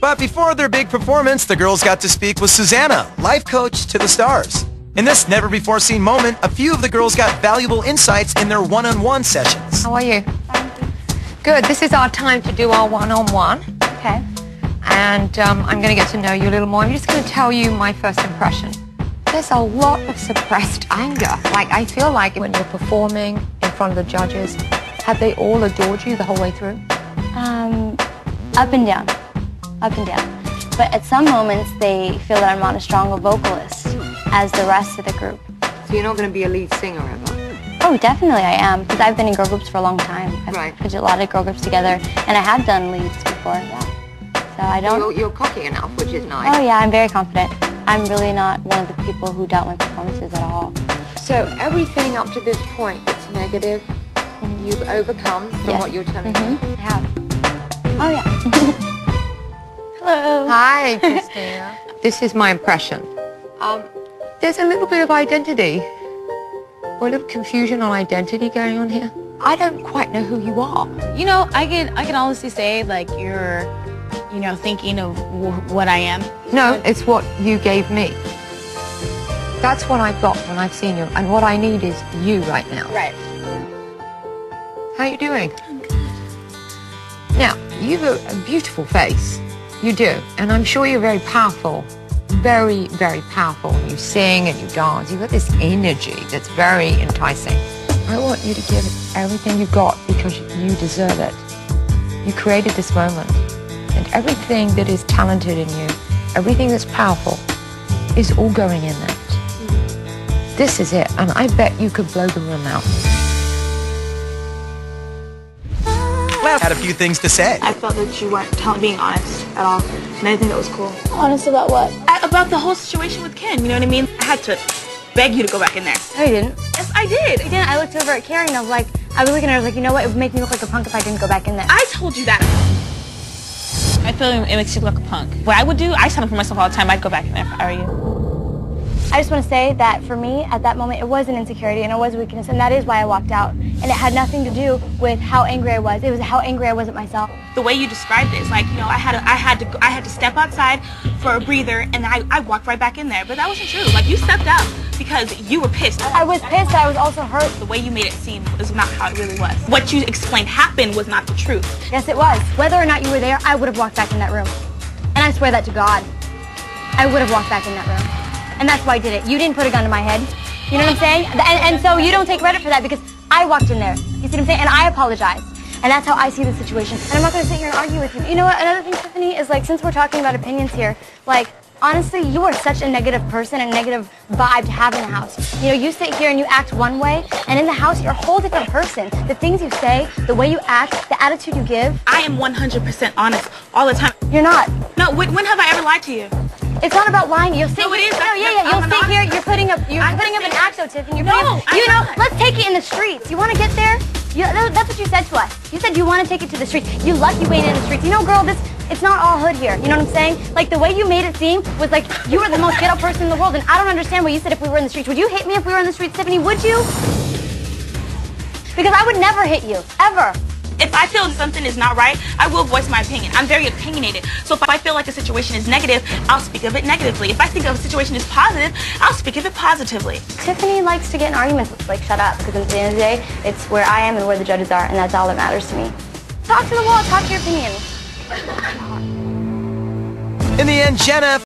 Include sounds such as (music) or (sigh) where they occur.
But before their big performance, the girls got to speak with Susanna, life coach to the stars. In this never-before-seen moment, a few of the girls got valuable insights in their one-on-one sessions. How are you? Good. This is our time to do our one-on-one. Okay. And um, I'm going to get to know you a little more. I'm just going to tell you my first impression. There's a lot of suppressed anger. Like, I feel like when you're performing in front of the judges, have they all adored you the whole way through? Um, up and down. Up and down. But at some moments, they feel that I'm not as strong a vocalist as the rest of the group. So you're not going to be a lead singer ever? Oh, definitely I am, because I've been in girl groups for a long time. I've Right. put a lot of girl groups together, and I have done leads before, yeah. So I don't... You're, you're cocky enough, which is nice. Oh yeah, I'm very confident. I'm really not one of the people who doubt my performances at all. So everything up to this point that's negative, you've overcome from Yes. what you're telling Mm-hmm. me. I have. Oh yeah. (laughs) Hello. Hi, (laughs) Chrystina. this is my impression. Um, there's a little bit of identity, or a little confusion on identity going on here. I don't quite know who you are. You know, I can I can honestly say like you're, you know, thinking of w- what I am. No, it's what you gave me. That's what I've got when I've seen you, and what I need is you right now. Right. How are you doing? I'm good. Now, you've a, a beautiful face. You do. And I'm sure you're very powerful. Very, very powerful. You sing and you dance. You've got this energy that's very enticing. I want you to give everything you've got because you deserve it. You created this moment. And everything that is talented in you, everything that's powerful, is all going in that. This is it. And I bet you could blow the room out. Last had a few things to say. I felt that you weren't telling, being honest at all, and I think that was cool. Honest about what? I, about the whole situation with Ken, you know what I mean? I had to beg you to go back in there. No, you didn't. Yes, I did. You didn't. I looked over at Carrie and I was like, I was looking at her, I was like, you know what? It would make me look like a punk if I didn't go back in there. I told you that. I feel it makes you look like a punk. What I would do, I stand up for myself all the time. I'd go back in there if I were you. I just want to say that for me, at that moment, it was an insecurity and it was a weakness, and that is why I walked out. And it had nothing to do with how angry I was. It was how angry I was at myself. The way you described it is like, you know, I had to, I had to, I had to step outside for a breather, and I, I walked right back in there. But that wasn't true. Like you stepped out because you were pissed. I was pissed. I was also hurt. The way you made it seem is not how it really was. What you explained happened was not the truth. Yes, it was. Whether or not you were there, I would have walked back in that room. And I swear that to God. I would have walked back in that room. And that's why I did it. You didn't put a gun to my head. You know what I'm saying? And, and so you don't take credit for that because I walked in there. You see what I'm saying? And I apologize. And that's how I see the situation. And I'm not going to sit here and argue with you. You know what? Another thing, Tiffanie, is like, since we're talking about opinions here, like, honestly, you are such a negative person and negative vibe to have in the house. You know, you sit here and you act one way, and in the house, you're a whole different person. The things you say, the way you act, the attitude you give, I am 100% honest all the time. you're not. No, when, when have I ever lied to you? It's not about lying. You'll sit No, it is. No, yeah, yeah. You'll I'm sit an here. You're putting up. You're I'm putting up an saying- act, though, Tiffanie. You're No, putting you know. not. Let's take it in the streets. You want to get there? You, that's what you said to us. You said you want to take it to the streets. You lucky ain't in the streets. You know, girl, this it's not all hood here. You know what I'm saying? Like the way you made it seem was like you were the most ghetto person in the world, and I don't understand what you said if we were in the streets. Would you hit me if we were in the streets, Tiffanie? Would you? Because I would never hit you ever. If I feel something is not right, I will voice my opinion. I'm very opinionated. So if I feel like a situation is negative, I'll speak of it negatively. If I think of a situation is positive, I'll speak of it positively. Tiffanie likes to get in arguments. It's like, shut up, because at the end of the day, it's where I am and where the judges are, and that's all that matters to me. Talk to the wall, talk your opinion. In the end, Jenna